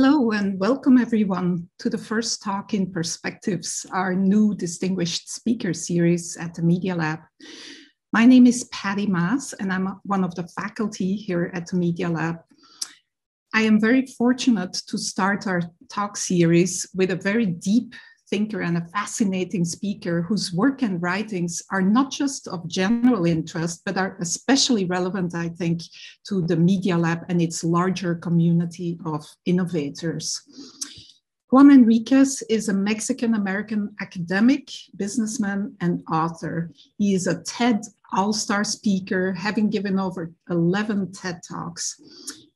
Hello and welcome everyone to the first talk in Perspectives, our new distinguished speaker series at the Media Lab. My name is Pattie Maes and I'm one of the faculty here at the Media Lab. I am very fortunate to start our talk series with a very deep thinker and a fascinating speaker whose work and writings are not just of general interest, but are especially relevant, I think, to the Media Lab and its larger community of innovators. Juan Enriquez is a Mexican American academic, businessman, and author. He is a TED All Star speaker, having given over 11 TED Talks.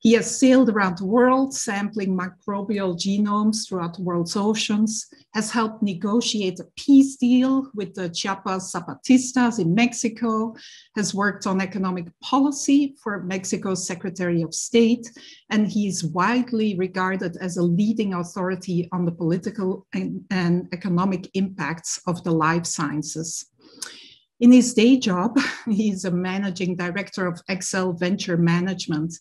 He has sailed around the world, sampling microbial genomes throughout the world's oceans, has helped negotiate a peace deal with the Chiapas Zapatistas in Mexico, has worked on economic policy for Mexico's Secretary of State, and he is widely regarded as a leading authority on the political and, and economic impacts of the life sciences. In his day job, he is a managing director of Excel Venture Management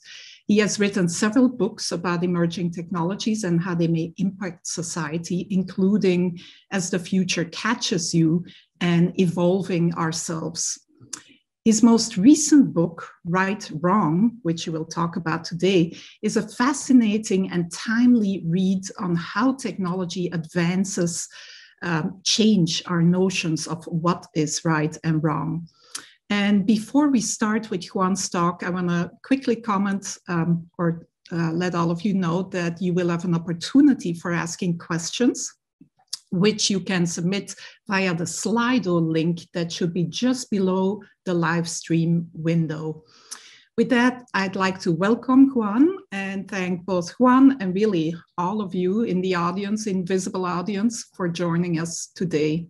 he has written several books about emerging technologies and how they may impact society, including As the Future Catches You and Evolving Ourselves. His most recent book, Right Wrong, which we will talk about today, is a fascinating and timely read on how technology advances um, change our notions of what is right and wrong. And before we start with Juan's talk, I want to quickly comment um, or uh, let all of you know that you will have an opportunity for asking questions, which you can submit via the Slido link that should be just below the live stream window. With that, I'd like to welcome Juan and thank both Juan and really all of you in the audience, invisible audience, for joining us today.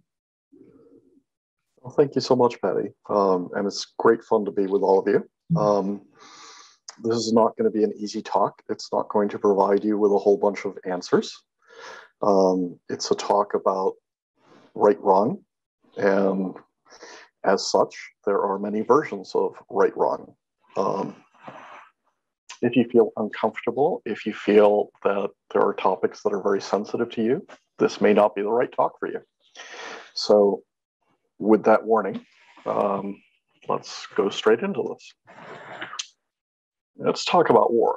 Well, thank you so much, Pattie. Um, and it's great fun to be with all of you. Mm-hmm. Um, this is not going to be an easy talk. It's not going to provide you with a whole bunch of answers. Um, it's a talk about right wrong. And as such, there are many versions of right wrong. Um, if you feel uncomfortable, if you feel that there are topics that are very sensitive to you, this may not be the right talk for you. So with that warning, um, let's go straight into this. Let's talk about war.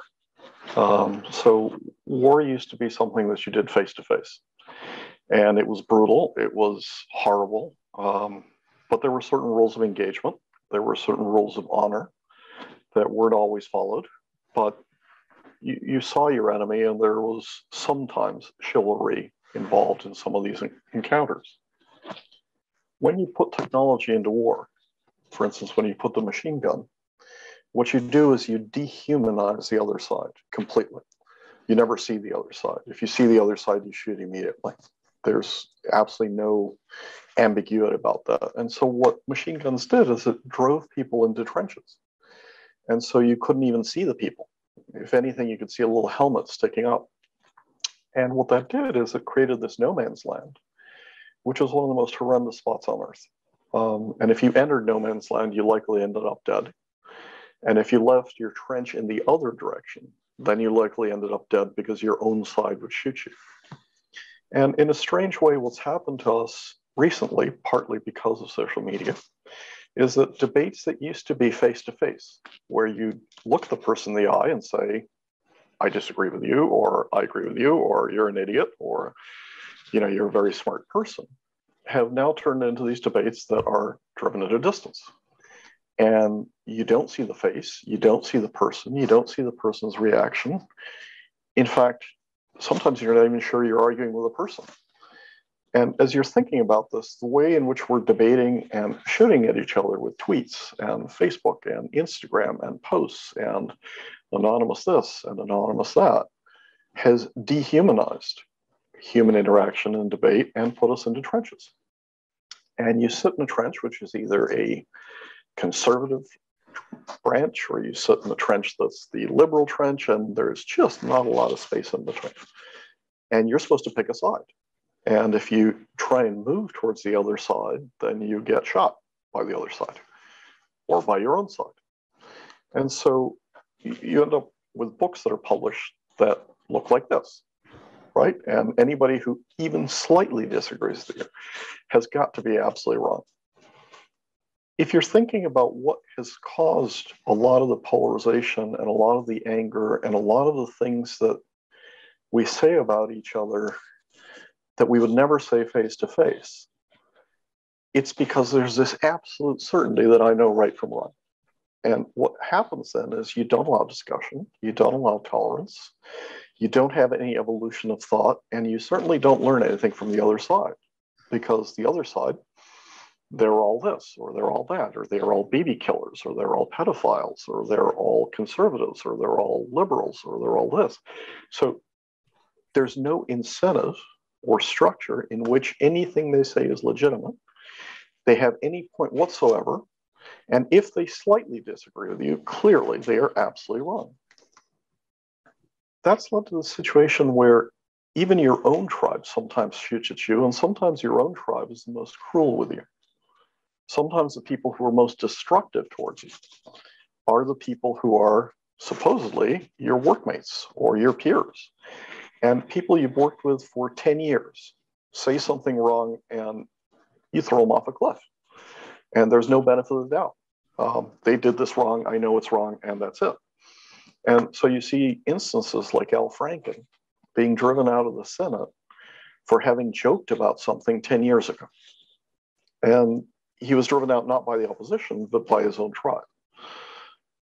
Um, so, war used to be something that you did face to face, and it was brutal, it was horrible, um, but there were certain rules of engagement, there were certain rules of honor that weren't always followed, but you, you saw your enemy, and there was sometimes chivalry involved in some of these encounters when you put technology into war, for instance, when you put the machine gun, what you do is you dehumanize the other side completely. You never see the other side. If you see the other side, you shoot immediately. There's absolutely no ambiguity about that. And so, what machine guns did is it drove people into trenches. And so, you couldn't even see the people. If anything, you could see a little helmet sticking up. And what that did is it created this no man's land which was one of the most horrendous spots on Earth. Um, and if you entered no man's land, you likely ended up dead. And if you left your trench in the other direction, then you likely ended up dead because your own side would shoot you. And in a strange way, what's happened to us recently, partly because of social media, is that debates that used to be face to face, where you look the person in the eye and say, I disagree with you, or I agree with you, or you're an idiot, or you know, you're a very smart person, have now turned into these debates that are driven at a distance. And you don't see the face, you don't see the person, you don't see the person's reaction. In fact, sometimes you're not even sure you're arguing with a person. And as you're thinking about this, the way in which we're debating and shooting at each other with tweets and Facebook and Instagram and posts and anonymous this and anonymous that has dehumanized human interaction and debate and put us into trenches. And you sit in a trench, which is either a conservative branch or you sit in the trench that's the liberal trench, and there's just not a lot of space in between. And you're supposed to pick a side. And if you try and move towards the other side, then you get shot by the other side or by your own side. And so you end up with books that are published that look like this, right? And anybody who even slightly disagrees with you has got to be absolutely wrong. If you're thinking about what has caused a lot of the polarization and a lot of the anger and a lot of the things that we say about each other that we would never say face to face, it's because there's this absolute certainty that I know right from wrong. And what happens then is you don't allow discussion, you don't allow tolerance, you don't have any evolution of thought, and you certainly don't learn anything from the other side because the other side, they're all this, or they're all that, or they're all baby killers, or they're all pedophiles, or they're all conservatives, or they're all liberals, or they're all this. So there's no incentive or structure in which anything they say is legitimate. They have any point whatsoever and if they slightly disagree with you, clearly they are absolutely wrong. That's led to the situation where even your own tribe sometimes shoots at you, and sometimes your own tribe is the most cruel with you. Sometimes the people who are most destructive towards you are the people who are supposedly your workmates or your peers and people you've worked with for 10 years say something wrong and you throw them off a cliff and there's no benefit of the doubt. Um, they did this wrong. I know it's wrong, and that's it. And so you see instances like Al Franken being driven out of the Senate for having joked about something 10 years ago. And he was driven out not by the opposition, but by his own tribe.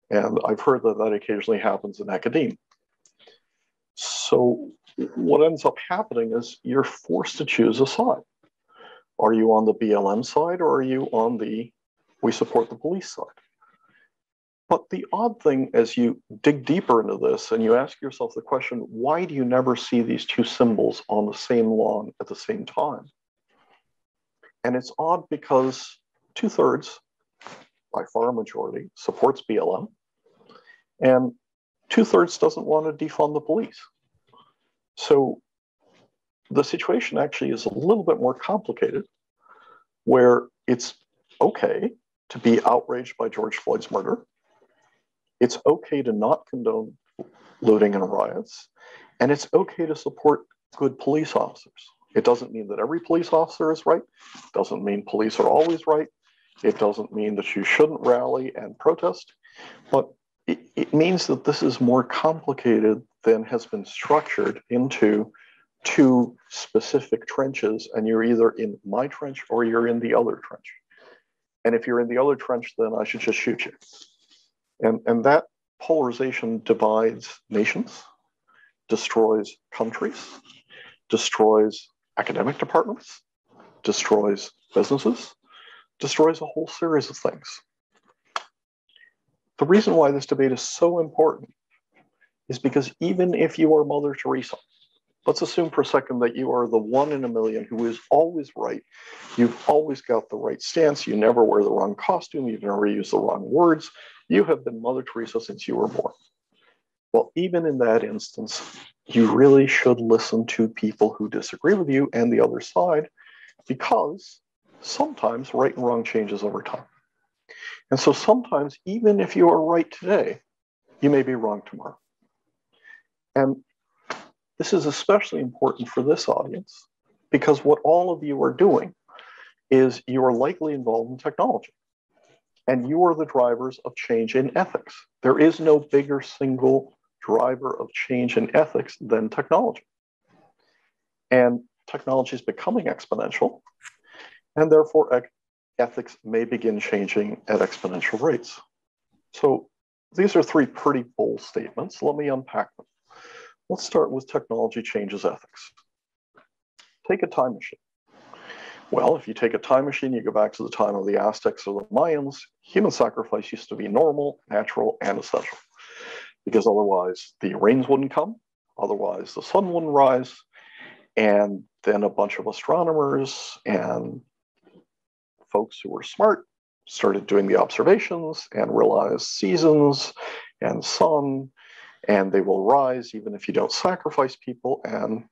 And I've heard that that occasionally happens in academia. So what ends up happening is you're forced to choose a side. Are you on the BLM side or are you on the we support the police side? But the odd thing as you dig deeper into this and you ask yourself the question, why do you never see these two symbols on the same lawn at the same time? And it's odd because two thirds, by far a majority, supports BLM, and two thirds doesn't want to defund the police. So the situation actually is a little bit more complicated, where it's okay to be outraged by George Floyd's murder. It's okay to not condone looting and riots. And it's okay to support good police officers. It doesn't mean that every police officer is right. It doesn't mean police are always right. It doesn't mean that you shouldn't rally and protest. But it, it means that this is more complicated than has been structured into two specific trenches and you're either in my trench or you're in the other trench. And if you're in the other trench, then I should just shoot you. And, and that polarization divides nations, destroys countries, destroys academic departments, destroys businesses, destroys a whole series of things. The reason why this debate is so important is because even if you are Mother Teresa, let's assume for a second that you are the one in a million who is always right. You've always got the right stance. You never wear the wrong costume. You've never used the wrong words. You have been Mother Teresa since you were born. Well, even in that instance, you really should listen to people who disagree with you and the other side because sometimes right and wrong changes over time. And so sometimes, even if you are right today, you may be wrong tomorrow. And this is especially important for this audience because what all of you are doing is you are likely involved in technology and you are the drivers of change in ethics. There is no bigger single driver of change in ethics than technology. And technology is becoming exponential, and therefore ethics may begin changing at exponential rates. So these are three pretty bold statements. Let me unpack them. Let's start with technology changes ethics. Take a time machine. Well, if you take a time machine, you go back to the time of the Aztecs or the Mayans, human sacrifice used to be normal, natural, and essential. Because otherwise the rains wouldn't come, otherwise the sun wouldn't rise, and then a bunch of astronomers and folks who were smart started doing the observations and realized seasons and sun and they will rise even if you don't sacrifice people. And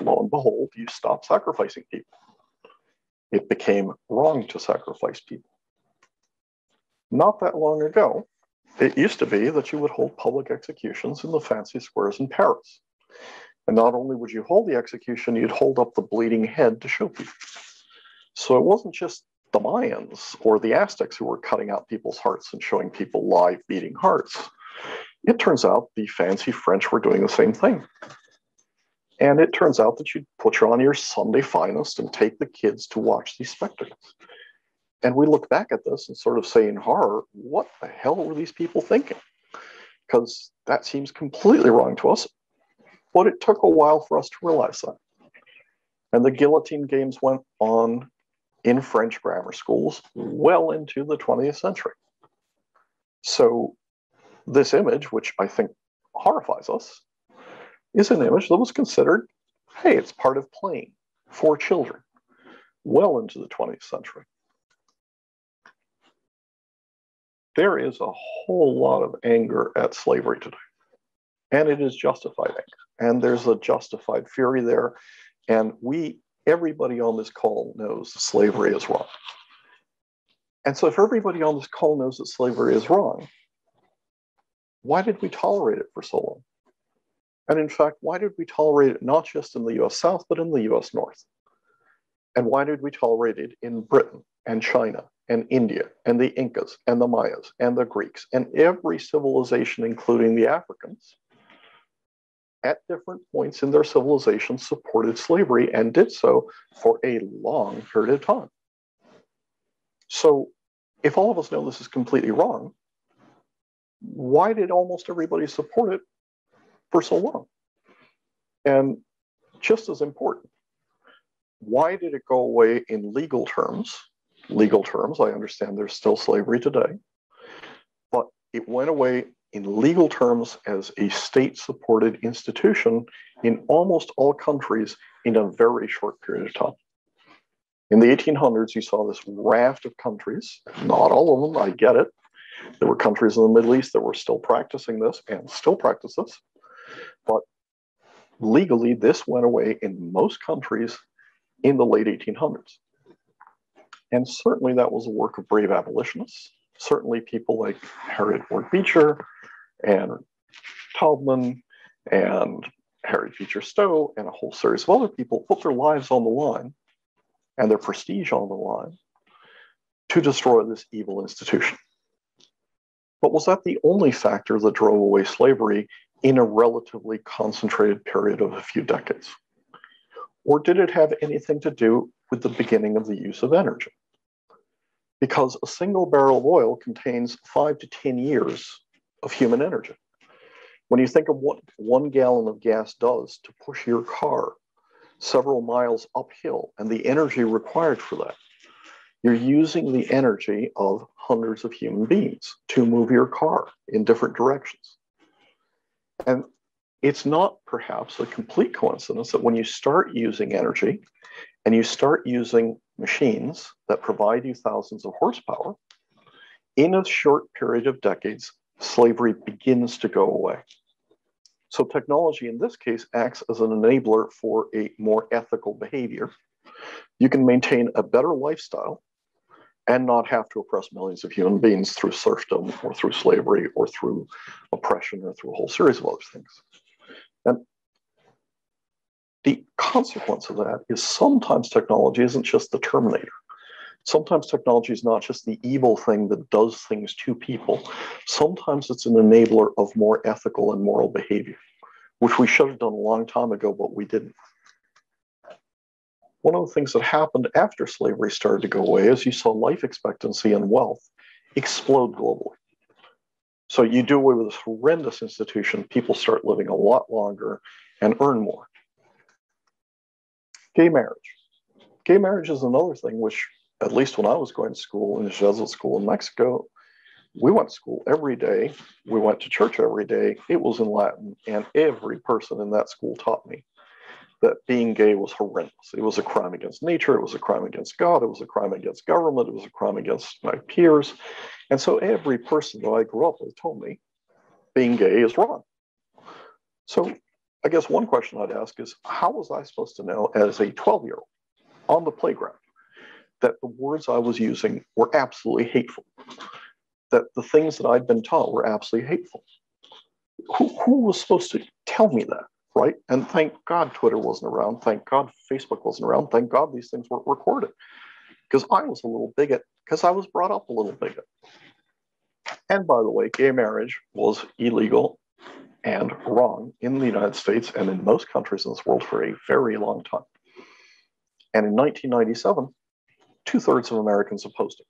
lo and behold, you stop sacrificing people. It became wrong to sacrifice people. Not that long ago, it used to be that you would hold public executions in the fancy squares in Paris. And not only would you hold the execution, you'd hold up the bleeding head to show people. So it wasn't just the Mayans or the Aztecs who were cutting out people's hearts and showing people live beating hearts. It turns out the fancy French were doing the same thing. And it turns out that you'd put on your Sunday finest and take the kids to watch these spectacles. And we look back at this and sort of say in horror, what the hell were these people thinking? Because that seems completely wrong to us. But it took a while for us to realize that. And the guillotine games went on in French grammar schools well into the 20th century. So, this image, which I think horrifies us, is an image that was considered hey, it's part of playing for children well into the 20th century. There is a whole lot of anger at slavery today, and it is justified anger. And there's a justified fury there. And we everybody on this call knows slavery is wrong. And so, if everybody on this call knows that slavery is wrong, why did we tolerate it for so long? And in fact, why did we tolerate it not just in the US South, but in the US North? And why did we tolerate it in Britain and China and India and the Incas and the Mayas and the Greeks and every civilization, including the Africans? at different points in their civilization supported slavery and did so for a long period of time. So, if all of us know this is completely wrong, why did almost everybody support it for so long? And just as important, why did it go away in legal terms? Legal terms, I understand there's still slavery today, but it went away in legal terms as a state supported institution in almost all countries in a very short period of time. In the 1800s, you saw this raft of countries, not all of them, I get it. There were countries in the Middle East that were still practicing this and still practice this. But legally, this went away in most countries in the late 1800s. And certainly that was the work of brave abolitionists. Certainly people like Harriet Ward Beecher and Tubman and Harriet Beecher Stowe and a whole series of other people put their lives on the line and their prestige on the line to destroy this evil institution. But was that the only factor that drove away slavery in a relatively concentrated period of a few decades? Or did it have anything to do with the beginning of the use of energy? Because a single barrel of oil contains five to 10 years of human energy. When you think of what one gallon of gas does to push your car several miles uphill and the energy required for that, you're using the energy of hundreds of human beings to move your car in different directions. And it's not perhaps a complete coincidence that when you start using energy and you start using machines that provide you thousands of horsepower, in a short period of decades, slavery begins to go away. So, technology in this case acts as an enabler for a more ethical behavior. You can maintain a better lifestyle and not have to oppress millions of human beings through serfdom or through slavery or through oppression or through a whole series of other things. And the consequence of that is sometimes technology isn't just the terminator sometimes technology is not just the evil thing that does things to people. Sometimes it's an enabler of more ethical and moral behavior, which we should have done a long time ago, but we didn't. One of the things that happened after slavery started to go away is you saw life expectancy and wealth explode globally. So you do away with this horrendous institution, people start living a lot longer and earn more. Gay marriage. Gay marriage is another thing which at least when I was going to school in the Jesuit school in Mexico, we went to school every day. We went to church every day. It was in Latin, and every person in that school taught me that being gay was horrendous. It was a crime against nature. It was a crime against God. It was a crime against government. It was a crime against my peers. And so every person that I grew up with told me being gay is wrong. So I guess one question I'd ask is how was I supposed to know as a 12 year old on the playground that the words I was using were absolutely hateful, that the things that I'd been taught were absolutely hateful. Who, who was supposed to tell me that? Right? And thank God Twitter wasn't around. Thank God Facebook wasn't around. Thank God these things weren't recorded. Because I was a little bigot, because I was brought up a little bigot. And by the way, gay marriage was illegal and wrong in the United States and in most countries in this world for a very long time. And in 1997, two thirds of Americans opposed it.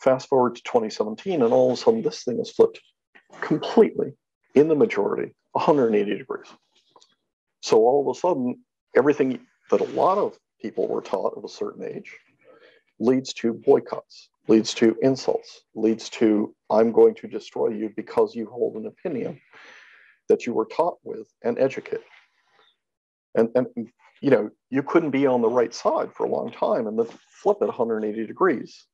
Fast forward to 2017, and all of a sudden, this thing is flipped completely in the majority, 180 degrees. So all of a sudden, everything that a lot of people were taught at a certain age leads to boycotts, leads to insults, leads to I'm going to destroy you because you hold an opinion that you were taught with and educated. And, and you know, you couldn't be on the right side for a long time and then flip it 180 degrees,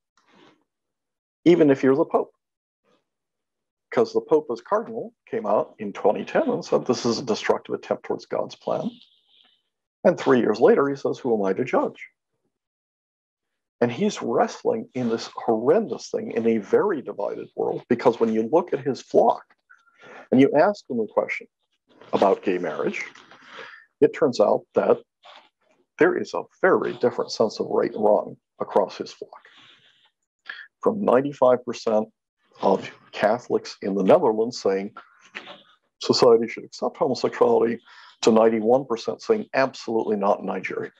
even if you're the Pope. Because the Pope as Cardinal came out in 2010 and said this is a destructive attempt towards God's plan. And three years later, he says, Who am I to judge? And he's wrestling in this horrendous thing in a very divided world because when you look at his flock and you ask them a question about gay marriage, it turns out that there is a very different sense of right and wrong across his flock. From 95% of Catholics in the Netherlands saying society should accept homosexuality to 91% saying absolutely not in Nigeria.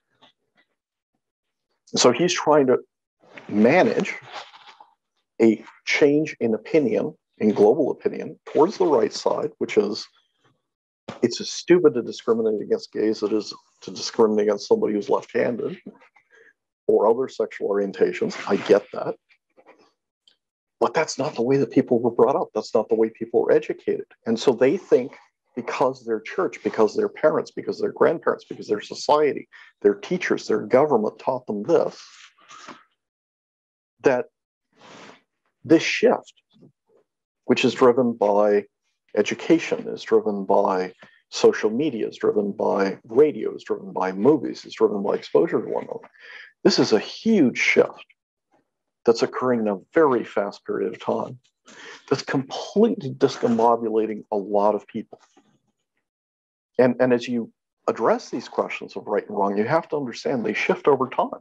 So he's trying to manage a change in opinion, in global opinion, towards the right side, which is it's as stupid to discriminate against gays as it is to discriminate against somebody who's left handed or other sexual orientations. I get that. But that's not the way that people were brought up. That's not the way people were educated. And so they think because their church, because their parents, because their grandparents, because their society, their teachers, their government taught them this, that this shift, which is driven by education, is driven by social media, is driven by radio, is driven by movies, is driven by exposure to one another. This is a huge shift that's occurring in a very fast period of time that's completely discombobulating a lot of people. And, and as you address these questions of right and wrong, you have to understand they shift over time.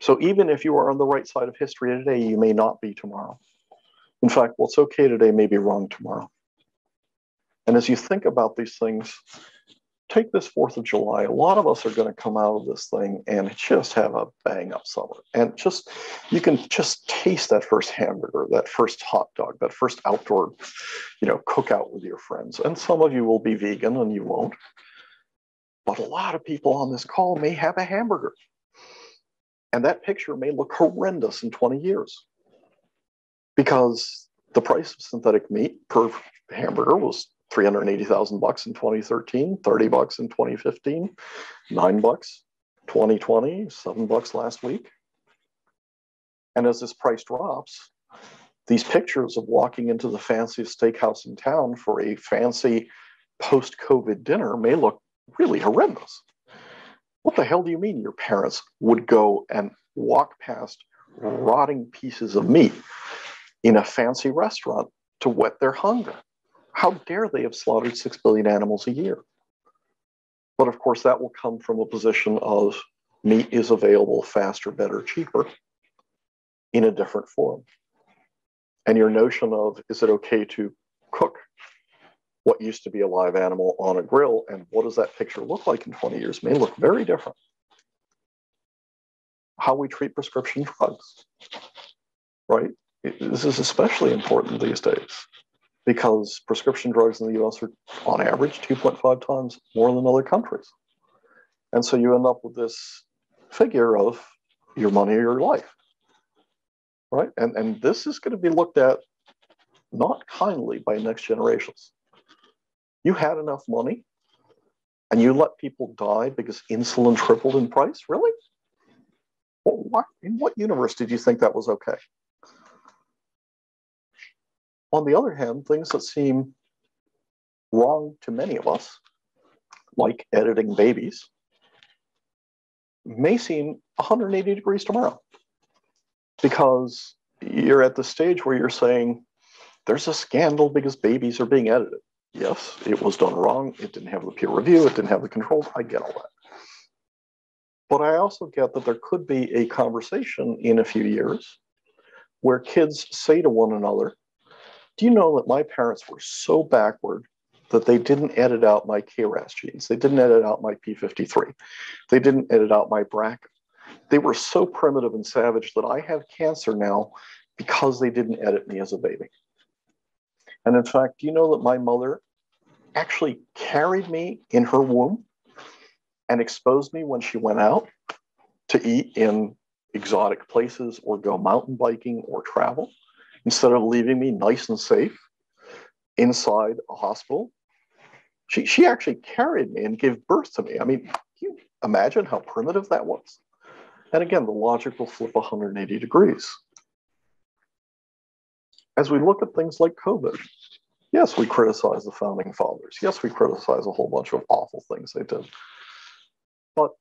So even if you are on the right side of history today, you may not be tomorrow. In fact, what's okay today may be wrong tomorrow. And as you think about these things, take this 4th of July. A lot of us are going to come out of this thing and just have a bang up summer. And just, you can just taste that first hamburger, that first hot dog, that first outdoor, you know, cookout with your friends. And some of you will be vegan and you won't. But a lot of people on this call may have a hamburger. And that picture may look horrendous in 20 years because the price of synthetic meat per hamburger was 380,000 bucks in 2013, 30 bucks in 2015, nine bucks 2020, seven bucks last week. And as this price drops, these pictures of walking into the fanciest steakhouse in town for a fancy post COVID dinner may look really horrendous. What the hell do you mean your parents would go and walk past rotting pieces of meat in a fancy restaurant to whet their hunger? How dare they have slaughtered 6 billion animals a year? But of course, that will come from a position of meat is available faster, better, cheaper in a different form. And your notion of is it okay to cook what used to be a live animal on a grill and what does that picture look like in 20 years may look very different. How we treat prescription drugs, right? This is especially important these days because prescription drugs in the US are on average 2.5 times more than other countries. And so you end up with this figure of your money or your life. Right? And, and this is going to be looked at not kindly by next generations. You had enough money and you let people die because insulin tripled in price? Really? Well, what, in what universe did you think that was okay? On the other hand, things that seem wrong to many of us, like editing babies, may seem 180 degrees tomorrow because you're at the stage where you're saying there's a scandal because babies are being edited. Yes, it was done wrong. It didn't have the peer review. It didn't have the controls. I get all that. But I also get that there could be a conversation in a few years where kids say to one another, Do you know that my parents were so backward that they didn't edit out my KRAS genes? They didn't edit out my P53. They didn't edit out my BRCA. They were so primitive and savage that I have cancer now because they didn't edit me as a baby. And in fact, do you know that my mother actually carried me in her womb and exposed me when she went out to eat in exotic places or go mountain biking or travel instead of leaving me nice and safe inside a hospital. She, she actually carried me and gave birth to me. I mean, you imagine how primitive that was? And again, the logic will flip 180 degrees. As we look at things like COVID, yes, we criticize the founding fathers. Yes, we criticize a whole bunch of awful things they did. But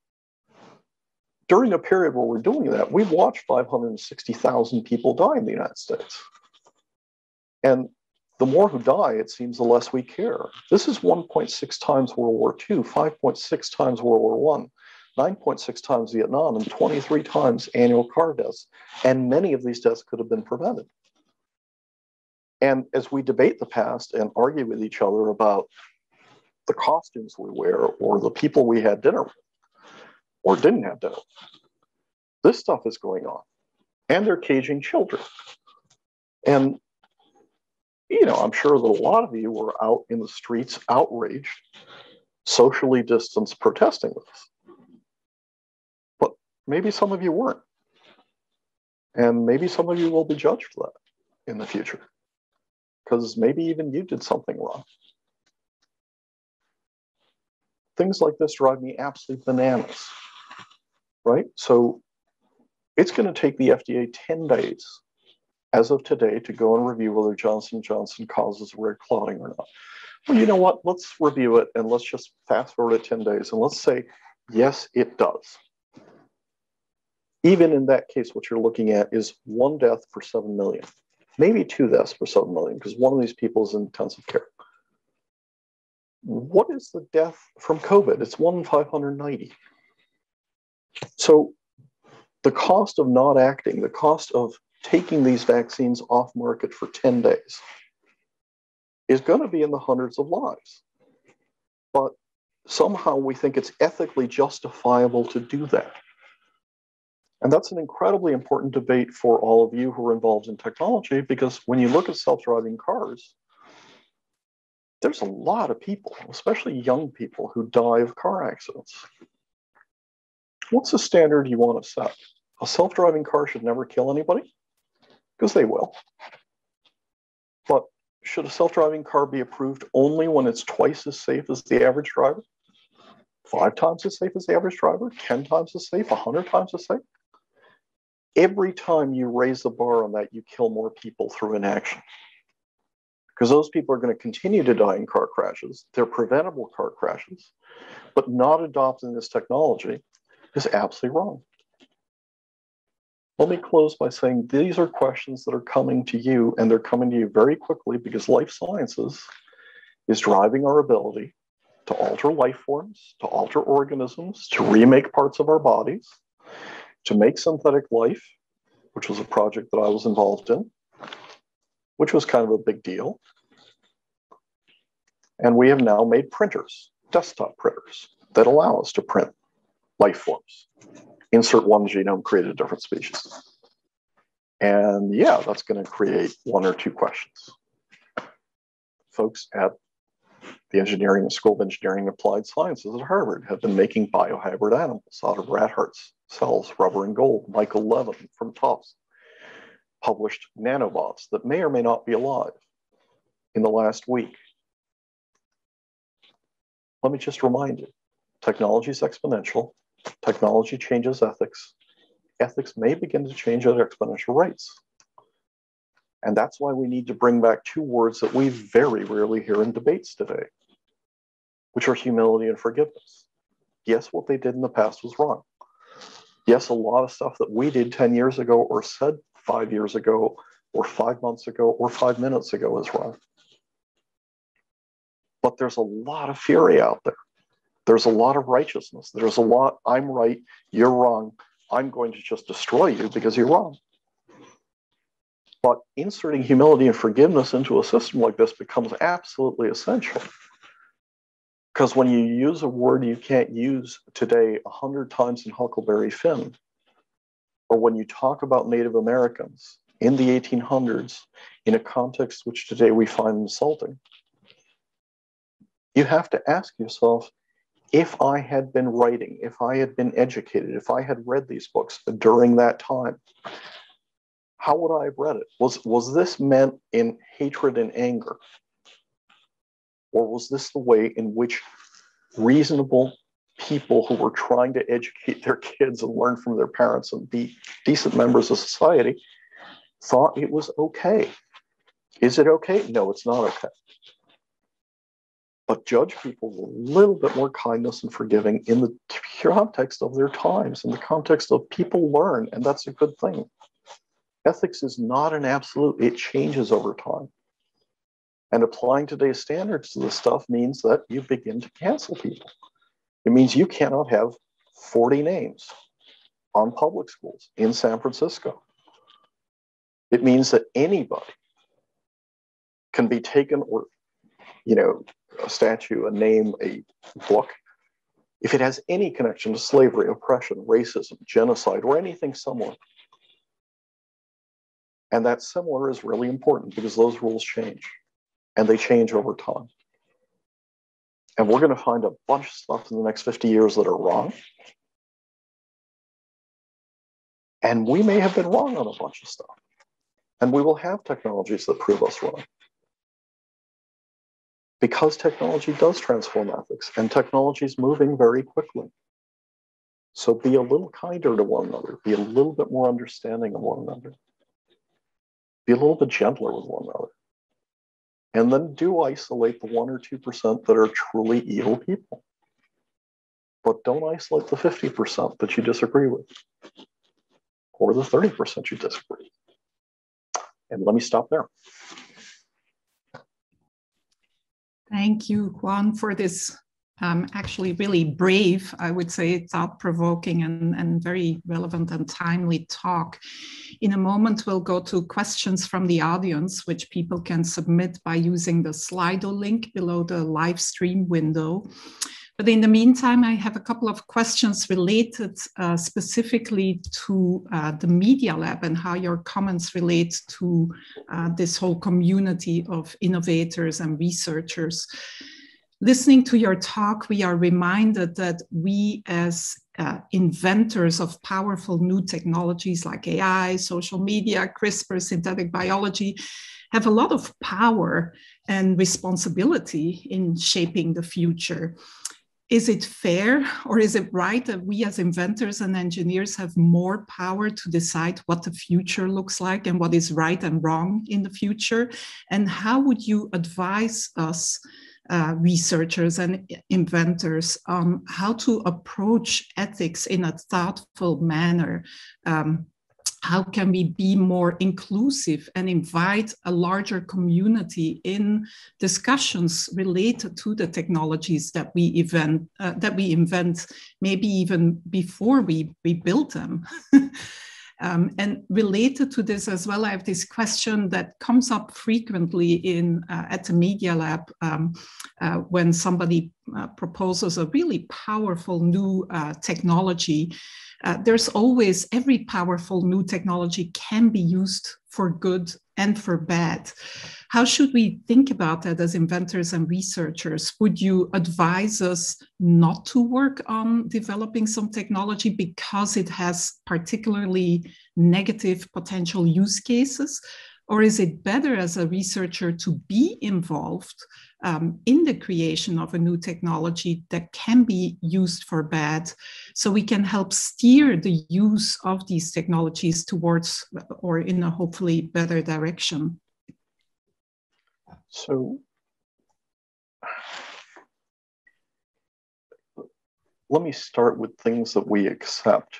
during a period where we're doing that, we've watched 560,000 people die in the United States. And the more who die, it seems the less we care. This is 1.6 times World War II, 5.6 times World War I, 9.6 times Vietnam, and 23 times annual car deaths. And many of these deaths could have been prevented. And as we debate the past and argue with each other about the costumes we wear or the people we had dinner with, or didn't have dinner. This stuff is going on. And they're caging children. And, you know, I'm sure that a lot of you were out in the streets outraged, socially distanced, protesting with us. But maybe some of you weren't. And maybe some of you will be judged for that in the future. Because maybe even you did something wrong. Things like this drive me absolutely bananas right? So it's going to take the FDA 10 days as of today to go and review whether Johnson Johnson causes red clotting or not. Well, you know what? Let's review it and let's just fast forward it 10 days and let's say, yes, it does. Even in that case, what you're looking at is one death per 7 million, maybe two deaths per 7 million, because one of these people is in intensive care. What is the death from COVID? It's 1 in 590. So the cost of not acting, the cost of taking these vaccines off market for 10 days is going to be in the hundreds of lives. But somehow we think it's ethically justifiable to do that. And that's an incredibly important debate for all of you who are involved in technology because when you look at self driving cars, there's a lot of people, especially young people, who die of car accidents. What's the standard you want to set? A self driving car should never kill anybody because they will. But should a self driving car be approved only when it's twice as safe as the average driver? Five times as safe as the average driver? 10 times as safe? a 100 times as safe? Every time you raise the bar on that, you kill more people through inaction. Because those people are going to continue to die in car crashes. They're preventable car crashes, but not adopting this technology is absolutely wrong. Let me close by saying these are questions that are coming to you, and they're coming to you very quickly because life sciences is driving our ability to alter life forms, to alter organisms, to remake parts of our bodies, to make synthetic life, which was a project that I was involved in, which was kind of a big deal. And we have now made printers, desktop printers, that allow us to print life forms. Insert one genome, create a different species. And yeah, that's going to create one or two questions. Folks at the engineering School of Engineering Applied Sciences at Harvard have been making biohybrid animals out of rat hearts, cells, rubber and gold. Michael Levin from Tufts published nanobots that may or may not be alive in the last week. Let me just remind you, technology is exponential. Technology changes ethics. Ethics may begin to change at exponential rates. And that's why we need to bring back two words that we very rarely hear in debates today, which are humility and forgiveness. Yes, what they did in the past was wrong. Yes, a lot of stuff that we did 10 years ago or said five years ago or five months ago or five minutes ago is wrong. But there's a lot of fury out there. There's a lot of righteousness. There's a lot, I'm right, you're wrong. I'm going to just destroy you because you're wrong. But inserting humility and forgiveness into a system like this becomes absolutely essential. Because when you use a word you can't use today a hundred times in Huckleberry Finn, or when you talk about Native Americans in the 1800s in a context which today we find insulting, you have to ask yourself if I had been writing, if I had been educated, if I had read these books during that time, how would I have read it? Was, was this meant in hatred and anger? Or was this the way in which reasonable people who were trying to educate their kids and learn from their parents and be decent members of society thought it was okay? Is it okay? No, it's not okay. But judge people with a little bit more kindness and forgiving in the context of their times, in the context of people learn, and that's a good thing. Ethics is not an absolute, it changes over time. And applying today's standards to this stuff means that you begin to cancel people. It means you cannot have 40 names on public schools in San Francisco. It means that anybody can be taken or, you know, a statue, a name, a book, if it has any connection to slavery, oppression, racism, genocide, or anything similar. And that similar is really important because those rules change and they change over time. And we're going to find a bunch of stuff in the next 50 years that are wrong. And we may have been wrong on a bunch of stuff. And we will have technologies that prove us wrong. Because technology does transform ethics and technology is moving very quickly. So be a little kinder to one another, be a little bit more understanding of one another, be a little bit gentler with one another. And then do isolate the one or 2% that are truly evil people. But don't isolate the 50% that you disagree with or the 30% you disagree. And let me stop there. Thank you, Juan, for this um, actually really brave, I would say, thought provoking and, and very relevant and timely talk. In a moment, we'll go to questions from the audience, which people can submit by using the Slido link below the live stream window. But in the meantime, I have a couple of questions related uh, specifically to uh, the Media Lab and how your comments relate to uh, this whole community of innovators and researchers. Listening to your talk, we are reminded that we, as uh, inventors of powerful new technologies like AI, social media, CRISPR, synthetic biology, have a lot of power and responsibility in shaping the future. Is it fair or is it right that we as inventors and engineers have more power to decide what the future looks like and what is right and wrong in the future? And how would you advise us? uh, researchers and inventors on how to approach ethics in a thoughtful manner. Um, how can we be more inclusive and invite a larger community in discussions related to the technologies that we event uh, that we invent maybe even before we, we build them Um, and related to this as well, I have this question that comes up frequently in uh, at the Media Lab um, uh, when somebody uh, proposes a really powerful new uh, technology. Uh, there's always every powerful new technology can be used for good and for bad. How should we think about that as inventors and researchers? Would you advise us not to work on developing some technology because it has particularly negative potential use cases? Or is it better as a researcher to be involved um, in the creation of a new technology that can be used for bad so we can help steer the use of these technologies towards or in a hopefully better direction? So let me start with things that we accept.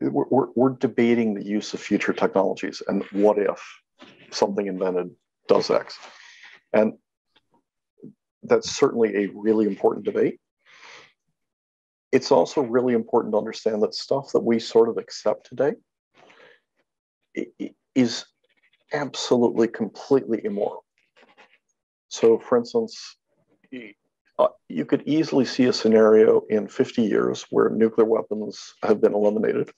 We're, we're, we're, debating the use of future technologies and what if something invented does X. And that's certainly a really important debate. It's also really important to understand that stuff that we sort of accept today is absolutely, completely immoral. So, for instance, uh, you could easily see a scenario in 50 years where nuclear weapons have been eliminated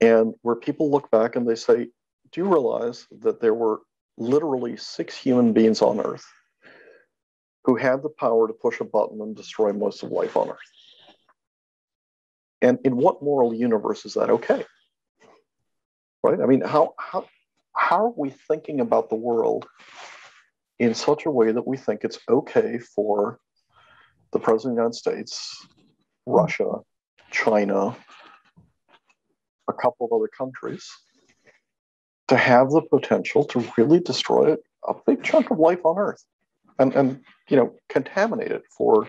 and where people look back and they say, Do you realize that there were literally six human beings on Earth who had the power to push a button and destroy most of life on Earth? And in what moral universe is that okay? Right? I mean, how, how, how are we thinking about the world in such a way that we think it's okay for the President of the United States, Russia, China, a couple of other countries to have the potential to really destroy a big chunk of life on Earth and, and you know, contaminate it for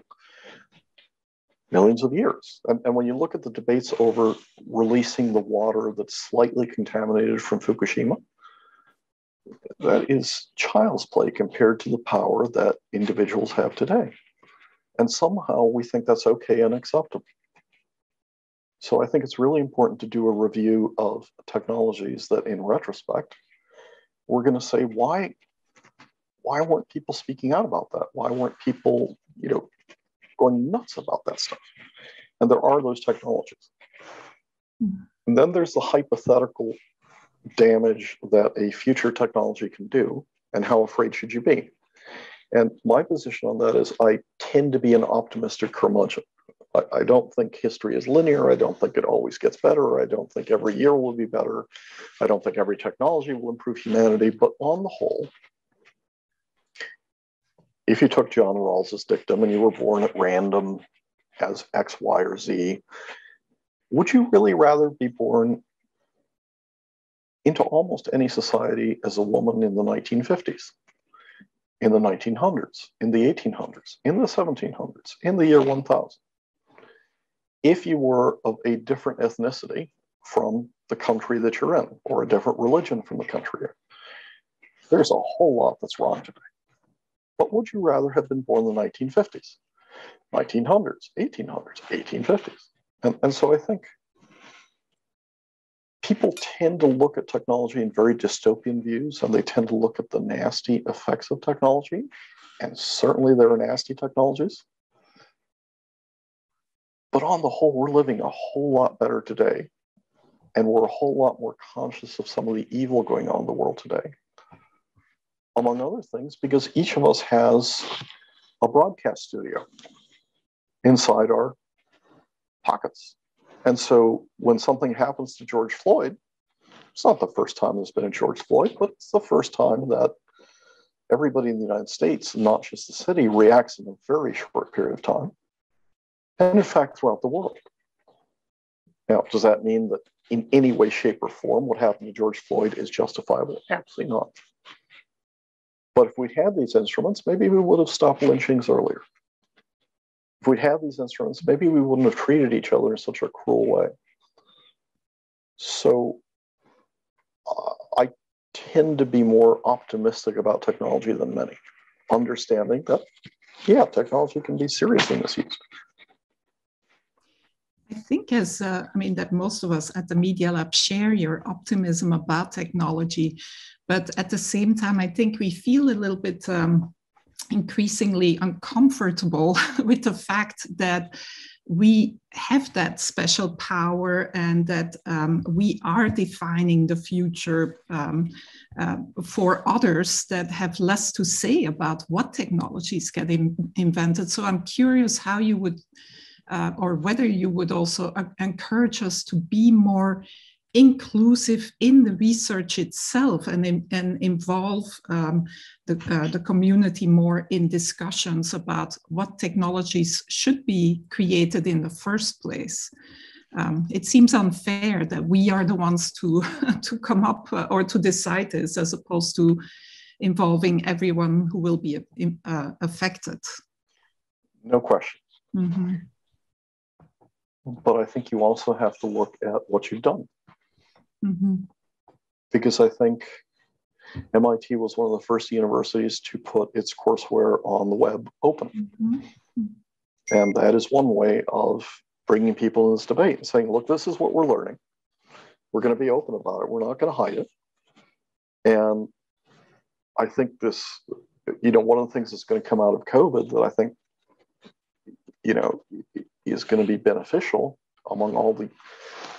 millions of years. And, and when you look at the debates over releasing the water that's slightly contaminated from Fukushima, that is child's play compared to the power that individuals have today. And somehow we think that's okay and acceptable. So I think it's really important to do a review of technologies that in retrospect, we're going to say, why, why weren't people speaking out about that? Why weren't people, you know, going nuts about that stuff? And there are those technologies. Mm-hmm. And then there's the hypothetical damage that a future technology can do, and how afraid should you be? And my position on that is I tend to be an optimistic curmudgeon. I, I, don't think history is linear. I don't think it always gets better. I don't think every year will be better. I don't think every technology will improve humanity. But on the whole, if you took John Rawls's dictum and you were born at random as X, Y, or Z, would you really rather be born into almost any society as a woman in the 1950s, in the 1900s, in the 1800s, in the 1700s, in the year 1000? if you were of a different ethnicity from the country that you're in or a different religion from the country there's a whole lot that's wrong today. But would you rather have been born in the 1950s, 1900s, 1800s, 1850s? And, and so I think people tend to look at technology in very dystopian views and they tend to look at the nasty effects of technology. And certainly there are nasty technologies. But on the whole, we're living a whole lot better today. And we're a whole lot more conscious of some of the evil going on in the world today. Among other things, because each of us has a broadcast studio inside our pockets. And so when something happens to George Floyd, it's not the first time there's been a George Floyd, but it's the first time that everybody in the United States, not just the city, reacts in a very short period of time and in fact throughout the world. Now, does that mean that in any way, shape, or form what happened to George Floyd is justifiable? Absolutely not. But if we'd had these instruments, maybe we would have stopped lynchings earlier. If we'd had these instruments, maybe we wouldn't have treated each other in such a cruel way. So uh, I tend to be more optimistic about technology than many, understanding that, yeah, technology can be seriously misused. I think as uh, I mean that most of us at the Media Lab share your optimism about technology, but at the same time, I think we feel a little bit um, increasingly uncomfortable with the fact that we have that special power and that um, we are defining the future um, uh, for others that have less to say about what technologies get in, invented. So I'm curious how you would uh, or whether you would also uh, encourage us to be more inclusive in the research itself and, in, and involve um, the, uh, the community more in discussions about what technologies should be created in the first place. Um, it seems unfair that we are the ones to, to come up uh, or to decide this as opposed to involving everyone who will be uh, affected. No question. Mm -hmm but I think you also have to look at what you've done. Mm-hmm. Because I think MIT was one of the first universities to put its courseware on the web open. Mm-hmm. And that is one way of bringing people in this debate and saying, look, this is what we're learning. We're going to be open about it. We're not going to hide it. And I think this, you know, one of the things that's going to come out of COVID that I think, you know, is going to be beneficial among all the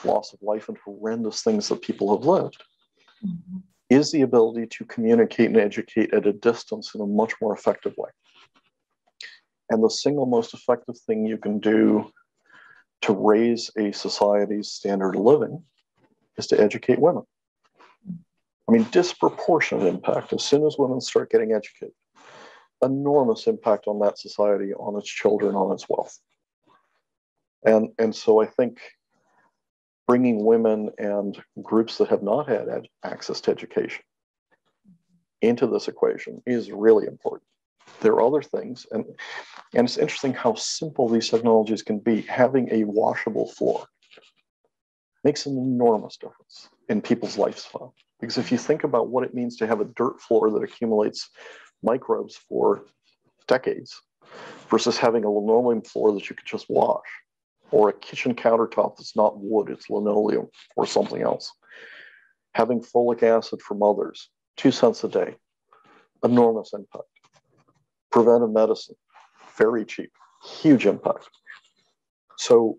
loss of life and horrendous things that people have lived mm-hmm. is the ability to communicate and educate at a distance in a much more effective way. And the single most effective thing you can do to raise a society's standard of living is to educate women. I mean, disproportionate impact as soon as women start getting educated. Enormous impact on that society, on its children, on its wealth. And, and so I think bringing women and groups that have not had ed- access to education into this equation is really important. There are other things, and, and it's interesting how simple these technologies can be. Having a washable floor makes an enormous difference in people's lifestyle. Because if you think about what it means to have a dirt floor that accumulates microbes for decades versus having a linoleum floor that you could just wash, or a kitchen countertop that's not wood, it's linoleum or something else. Having folic acid for mothers, two cents a day, enormous impact. Preventive medicine, very cheap, huge impact. So,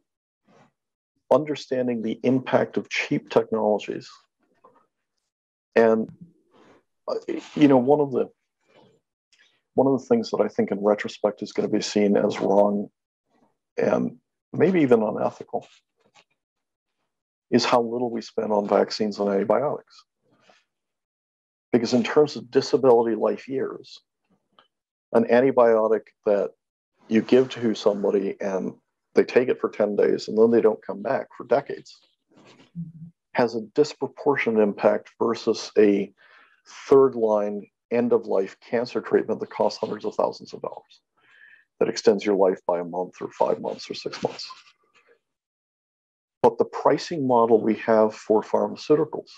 understanding the impact of cheap technologies, and uh, you know, one of the one of the things that I think in retrospect is going to be seen as wrong and maybe even unethical, is how little we spend on vaccines and antibiotics. Because in terms of disability life years, an antibiotic that you give to somebody and they take it for 10 days and then they don't come back for decades has a disproportionate impact versus a third line end of life cancer treatment that costs hundreds of thousands of dollars that extends your life by a month or five months or six months. But the pricing model we have for pharmaceuticals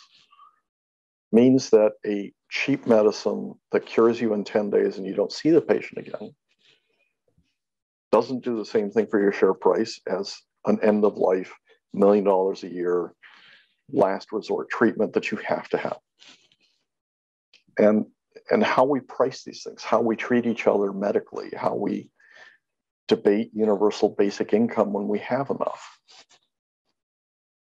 means that a cheap medicine that cures you in 10 days and you don't see the patient again doesn't do the same thing for your share price as an end of life million dollars a year last resort treatment that you have to have and and how we price these things how we treat each other medically how we debate universal basic income when we have enough.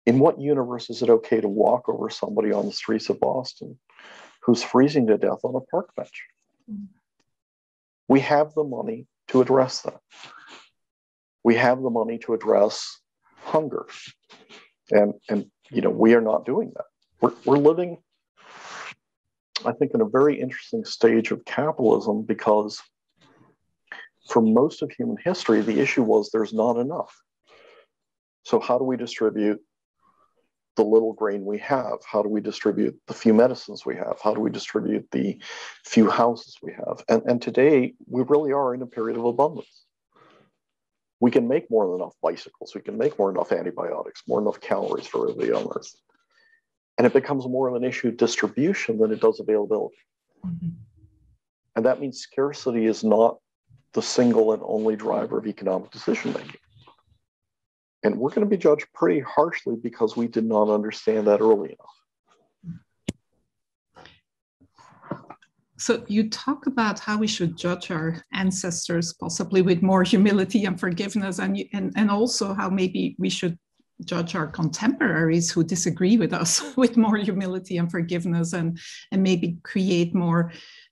In what universe is it okay to walk over somebody on the streets of Boston who's freezing to death on a park bench? We have the money to address that. We have the money to address hunger. And, and you know, we are not doing that. We're, we're living, I think, in a very interesting stage of capitalism because for most of human history, the issue was there's not enough. So, how do we distribute the little grain we have? How do we distribute the few medicines we have? How do we distribute the few houses we have? And, and today, we really are in a period of abundance. We can make more than enough bicycles. We can make more than enough antibiotics, more than enough calories for everybody on Earth. And it becomes more of an issue of distribution than it does availability. Mm-hmm. And that means scarcity is not the single and only driver of economic decision making. And we're going to be judged pretty harshly because we did not understand that early enough. So, you talk about how we should judge our ancestors, possibly with more humility and forgiveness, and, and, and also how maybe we should judge our contemporaries who disagree with us with more humility and forgiveness and, and maybe create more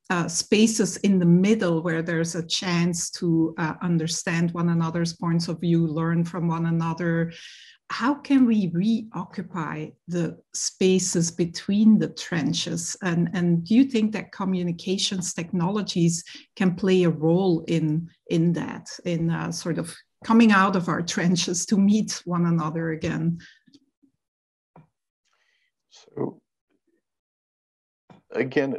uh, spaces in the middle where there's a chance to uh, understand one another's points of view, learn from one another. How can we reoccupy the spaces between the trenches? And, and do you think that communications technologies can play a role in, in that, in uh, sort of coming out of our trenches to meet one another again? So again,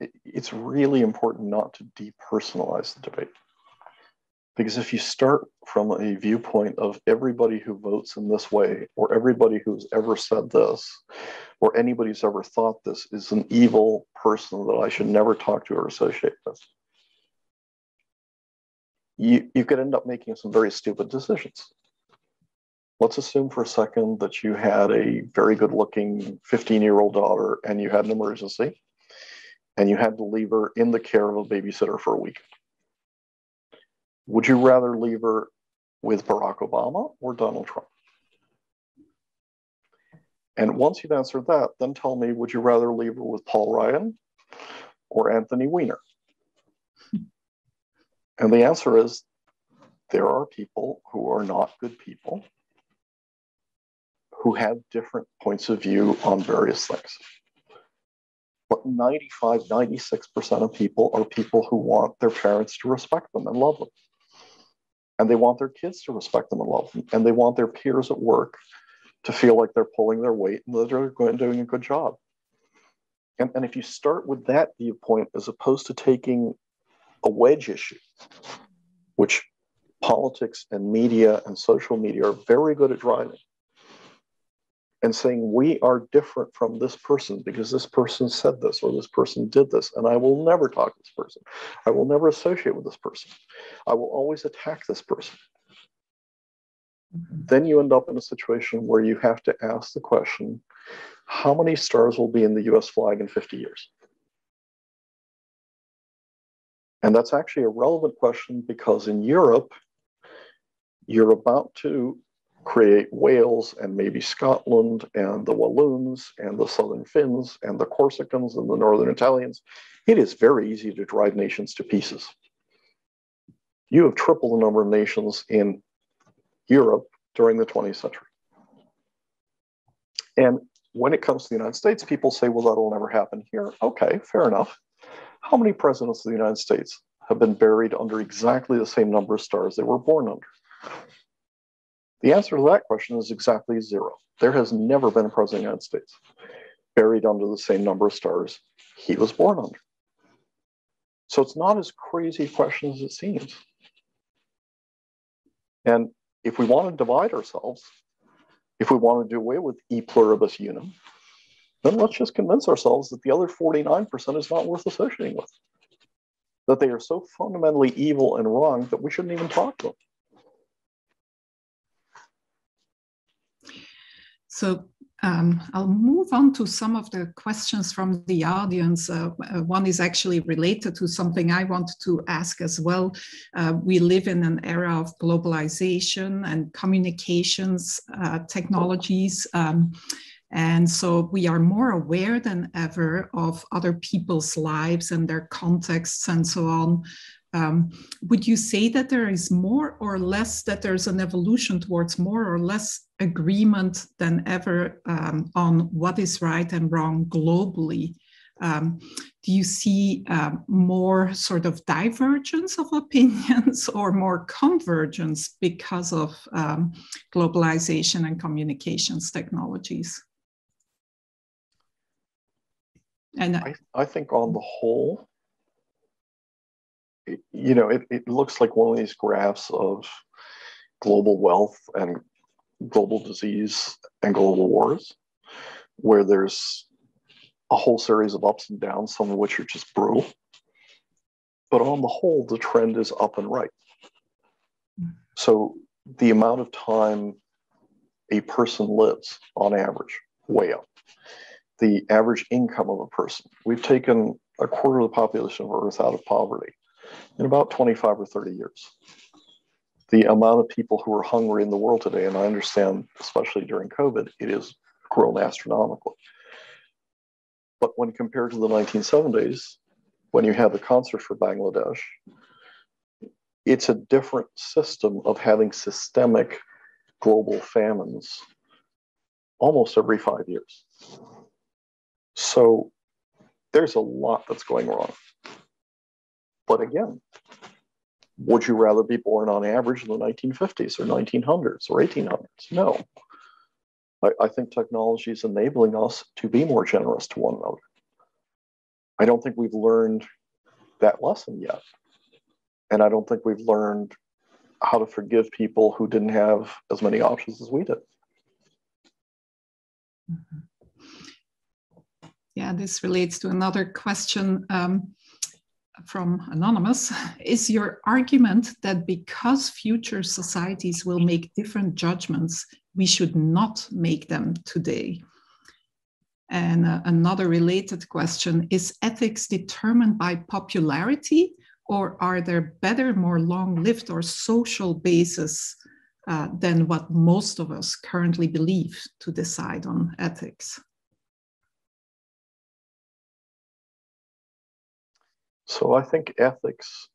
it it's really important not to depersonalize the debate. Because if you start from a viewpoint of everybody who votes in this way, or everybody who's ever said this, or anybody who's ever thought this is an evil person that I should never talk to or associate with, you, you could end up making some very stupid decisions. Let's assume for a second that you had a very good looking 15 year old daughter and you had an emergency and you had to leave her in the care of a babysitter for a week. Would you rather leave her with Barack Obama or Donald Trump? And once you've answered that, then tell me, would you rather leave her with Paul Ryan or Anthony Weiner? And the answer is there are people who are not good people who have different points of view on various things. But 95, 96% of people are people who want their parents to respect them and love them. And they want their kids to respect them and love them. And they want their peers at work to feel like they're pulling their weight and that they're doing a good job. And, and if you start with that viewpoint as opposed to taking a wedge issue, which politics and media and social media are very good at driving, and saying, We are different from this person because this person said this or this person did this, and I will never talk to this person. I will never associate with this person. I will always attack this person. Mm-hmm. Then you end up in a situation where you have to ask the question how many stars will be in the US flag in 50 years? And that's actually a relevant question because in Europe, you're about to create Wales and maybe Scotland and the Walloons and the Southern Finns and the Corsicans and the Northern Italians. It is very easy to drive nations to pieces. You have triple the number of nations in Europe during the 20th century. And when it comes to the United States, people say, well, that'll never happen here. Okay, fair enough. How many presidents of the United States have been buried under exactly the same number of stars they were born under? The answer to that question is exactly zero. There has never been a president of the United States buried under the same number of stars he was born under. So it's not as crazy a question as it seems. And if we want to divide ourselves, if we want to do away with e pluribus unum, then let's just convince ourselves that the other 49% is not worth associating with. That they are so fundamentally evil and wrong that we shouldn't even talk to them. So um, I'll move on to some of the questions from the audience. Uh, uh, one is actually related to something I wanted to ask as well. Uh, we live in an era of globalization and communications uh, technologies. Um, and so we are more aware than ever of other people's lives and their contexts and so on. Um, would you say that there is more or less that there's an evolution towards more or less agreement than ever um, on what is right and wrong globally? Um, do you see um, more sort of divergence of opinions or more convergence because of um, globalization and communications technologies? And I, I think on the whole, you know, it, it looks like one of these graphs of global wealth and global disease and global wars, where there's a whole series of ups and downs, some of which are just brutal. But on the whole, the trend is up and right. So the amount of time a person lives on average, way up. The average income of a person. We've taken a quarter of the population of Earth out of poverty in about 25 or 30 years. The amount of people who are hungry in the world today, and I understand, especially during COVID, it has grown astronomically. But when compared to the 1970s, when you had the concert for Bangladesh, it's a different system of having systemic global famines almost every five years. So there's a lot that's going wrong. But again, would you rather be born on average in the 1950s or 1900s or 1800s? No. I, I think technology is enabling us to be more generous to one another. I don't think we've learned that lesson yet. And I don't think we've learned how to forgive people who didn't have as many options as we did. Mm-hmm. Yeah, this relates to another question um, from Anonymous. Is your argument that because future societies will make different judgments, we should not make them today? And uh, another related question is ethics determined by popularity, or are there better, more long lived, or social bases uh, than what most of us currently believe to decide on ethics? So I think ethics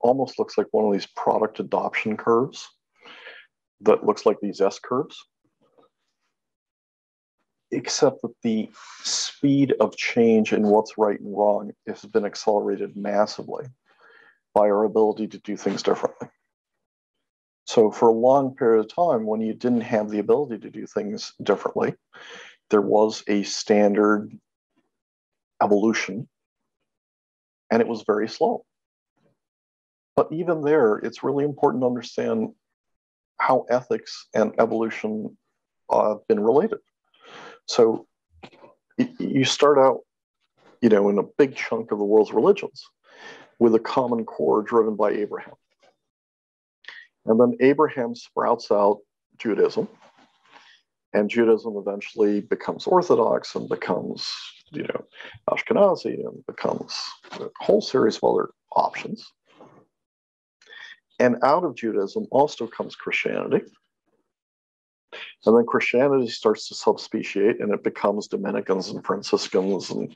almost looks like one of these product adoption curves that looks like these S curves except that the speed of change in what's right and wrong has been accelerated massively by our ability to do things differently. So, for a long period of time, when you didn't have the ability to do things differently, there was a standard evolution, and it was very slow. But even there, it's really important to understand how ethics and evolution have been related. So you start out, you know, in a big chunk of the world's religions with a common core driven by Abraham. And then Abraham sprouts out Judaism, and Judaism eventually becomes Orthodox and becomes, you know, Ashkenazi and becomes a whole series of other options. And out of Judaism also comes Christianity. And then Christianity starts to subspeciate and it becomes Dominicans and Franciscans and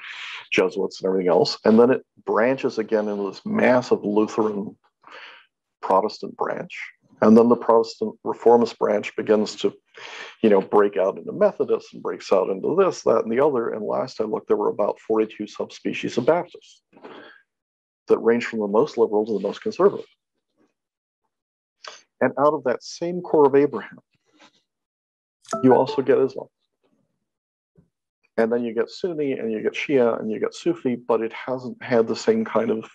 Jesuits and everything else. And then it branches again into this massive Lutheran Protestant branch. And then the Protestant reformist branch begins to, you know, break out into Methodists and breaks out into this, that, and the other. And last I looked, there were about 42 subspecies of Baptists that range from the most liberal to the most conservative. And out of that same core of Abraham, you also get Islam. And then you get Sunni and you get Shia and you get Sufi, but it hasn't had the same kind of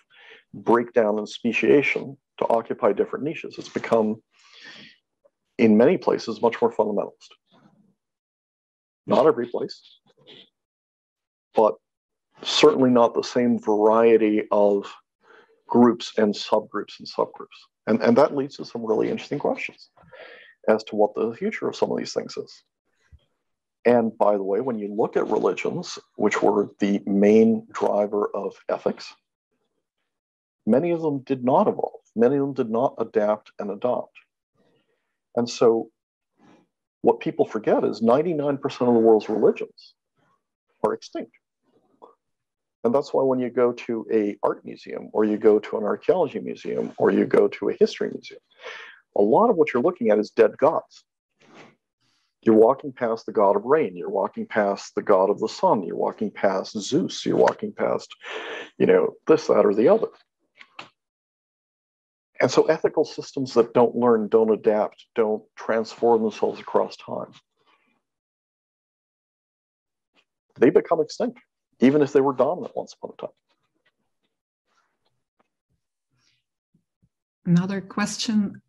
breakdown and speciation to occupy different niches. It's become, in many places, much more fundamentalist. Not every place, but certainly not the same variety of groups and subgroups and subgroups. And, and that leads to some really interesting questions as to what the future of some of these things is. And by the way, when you look at religions, which were the main driver of ethics, many of them did not evolve. Many of them did not adapt and adopt. And so, what people forget is 99% of the world's religions are extinct. And that's why when you go to a art museum or you go to an archaeology museum or you go to a history museum, a lot of what you're looking at is dead gods. You're walking past the god of rain, you're walking past the god of the sun, you're walking past Zeus, you're walking past, you know, this, that, or the other. And so ethical systems that don't learn, don't adapt, don't transform themselves across time, they become extinct, even if they were dominant once upon a time. Another question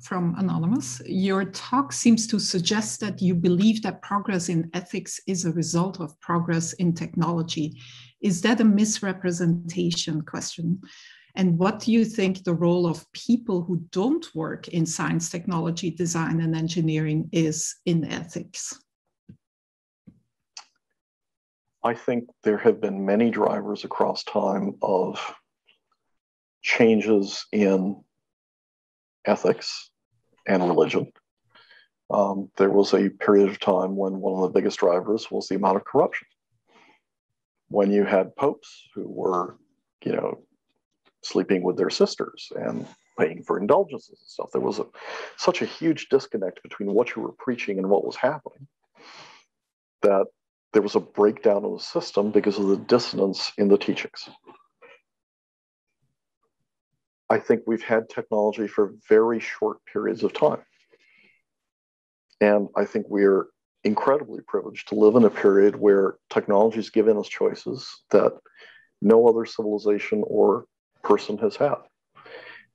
from Anonymous. Your talk seems to suggest that you believe that progress in ethics is a result of progress in technology. Is that a misrepresentation question? And what do you think the role of people who don't work in science, technology, design, and engineering is in ethics? I think there have been many drivers across time of changes in ethics and religion. Um, there was a period of time when one of the biggest drivers was the amount of corruption. When you had popes who were, you know, sleeping with their sisters and paying for indulgences and stuff, there was a, such a huge disconnect between what you were preaching and what was happening that there was a breakdown of the system because of the dissonance in the teachings. I think we've had technology for very short periods of time. And I think we're incredibly privileged to live in a period where technology has given us choices that no other civilization or person has had.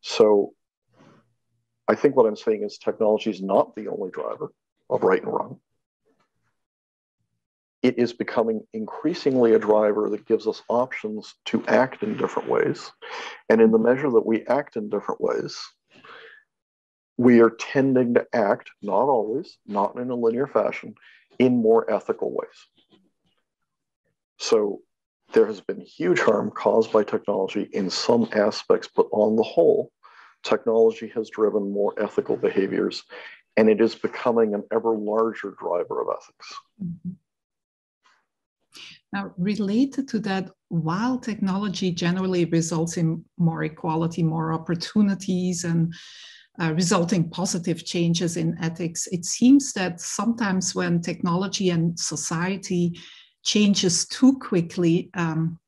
So I think what I'm saying is technology is not the only driver of right and wrong. It is becoming increasingly a driver that gives us options to act in different ways. And in the measure that we act in different ways, we are tending to act, not always, not in a linear fashion, in more ethical ways. So there has been huge harm caused by technology in some aspects, but on the whole, technology has driven more ethical behaviors and it is becoming an ever larger driver of ethics. Mm-hmm. Now, related to that, while technology generally results in more equality, more opportunities, and uh, resulting positive changes in ethics, it seems that sometimes when technology and society changes too quickly, um,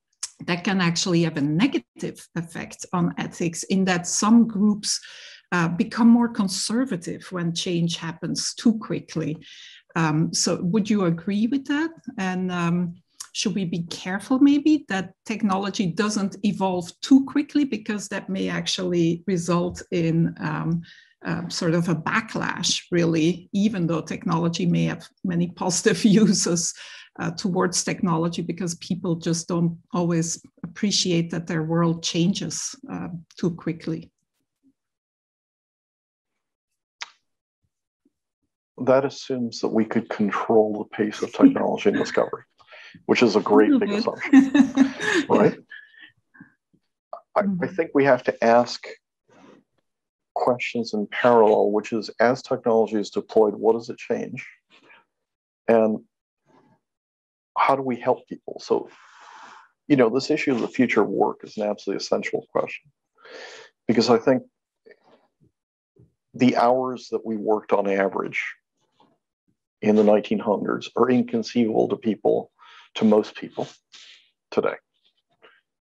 that can actually have a negative effect on ethics in that some groups uh, become more conservative when change happens too quickly. Um, so, would you agree with that? And um, should we be careful maybe that technology doesn't evolve too quickly because that may actually result in um, uh, sort of a backlash, really, even though technology may have many positive uses uh, towards technology because people just don't always appreciate that their world changes uh, too quickly. That assumes that we could control the pace of technology and discovery, which is a great a big bit. assumption, right? I, I mm-hmm. think we have to ask questions in parallel, which is as technology is deployed, what does it change? And how do we help people? So, you know, this issue of the future of work is an absolutely essential question because I think the hours that we worked on average in the 1900s are inconceivable to people, to most people today.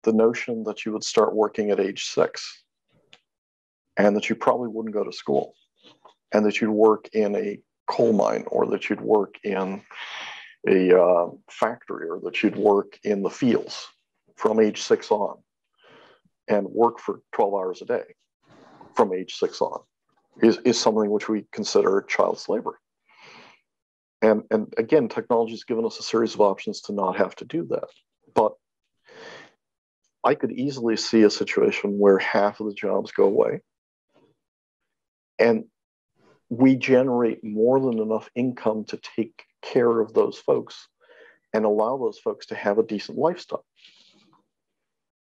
The notion that you would start working at age six and that you probably wouldn't go to school and that you'd work in a coal mine or that you'd work in a uh, factory or that you'd work in the fields from age six on and work for 12 hours a day from age six on is, is something which we consider child slavery. And, and again, technology has given us a series of options to not have to do that. But I could easily see a situation where half of the jobs go away and we generate more than enough income to take care of those folks and allow those folks to have a decent lifestyle.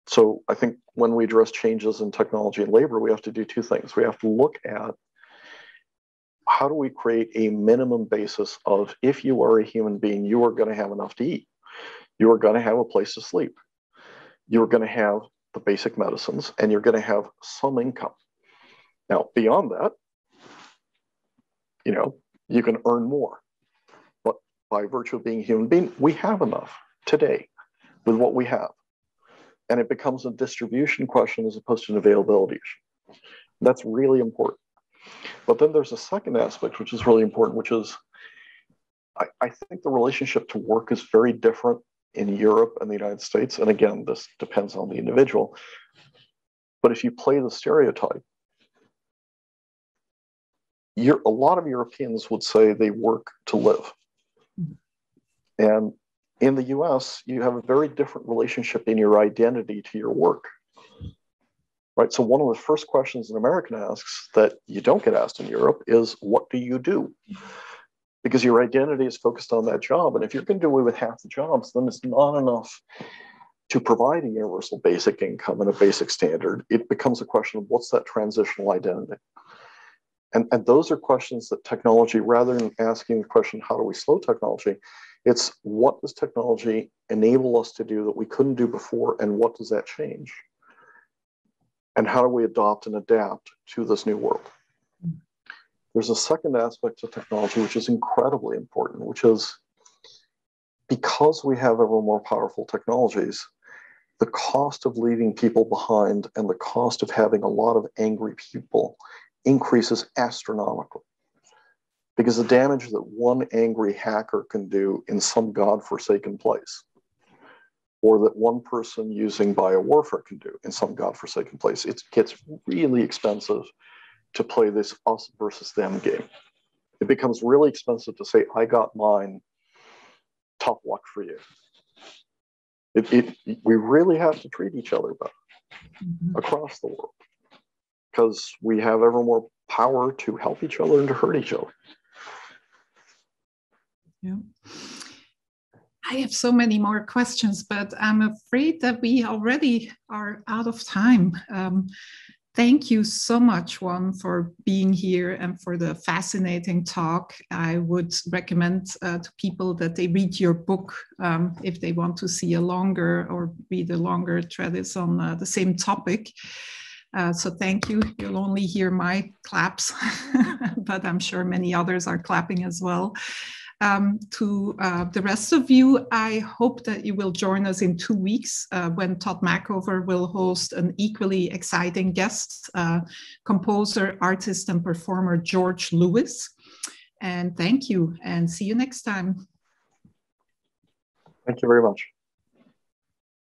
So I think when we address changes in technology and labor, we have to do two things. We have to look at how do we create a minimum basis of if you are a human being, you are going to have enough to eat. You are going to have a place to sleep. You're going to have the basic medicines and you're going to have some income. Now, beyond that, you know, you can earn more by virtue of being a human being, we have enough today with what we have. And it becomes a distribution question as opposed to an availability issue. That's really important. But then there's a second aspect, which is really important, which is I, I think the relationship to work is very different in Europe and the United States. And again, this depends on the individual. But if you play the stereotype, a lot of Europeans would say they work to live. And in the US, you have a very different relationship in your identity to your work. Right. So, one of the first questions an American asks that you don't get asked in Europe is, What do you do? Because your identity is focused on that job. And if you're going to do away with half the jobs, then it's not enough to provide a universal basic income and a basic standard. It becomes a question of what's that transitional identity? And, and those are questions that technology, rather than asking the question, how do we slow technology? It's what does technology enable us to do that we couldn't do before, and what does that change? And how do we adopt and adapt to this new world? There's a second aspect to technology which is incredibly important, which is because we have ever more powerful technologies, the cost of leaving people behind and the cost of having a lot of angry people increases astronomically. Because the damage that one angry hacker can do in some godforsaken place, or that one person using biowarfare can do in some godforsaken place, it gets really expensive to play this us versus them game. It becomes really expensive to say, I got mine, tough luck for you. It, it, we really have to treat each other better mm-hmm. across the world because we have ever more power to help each other and to hurt each other. Yeah. I have so many more questions, but I'm afraid that we already are out of time. Um, thank you so much, Juan, for being here and for the fascinating talk. I would recommend uh, to people that they read your book um, if they want to see a longer or read a longer treatise on uh, the same topic. Uh, so thank you. You'll only hear my claps, but I'm sure many others are clapping as well. Um, to uh, the rest of you, I hope that you will join us in two weeks uh, when Todd Machover will host an equally exciting guest, uh, composer, artist, and performer George Lewis. And thank you, and see you next time. Thank you very much.